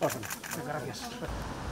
Pásame. Gracias.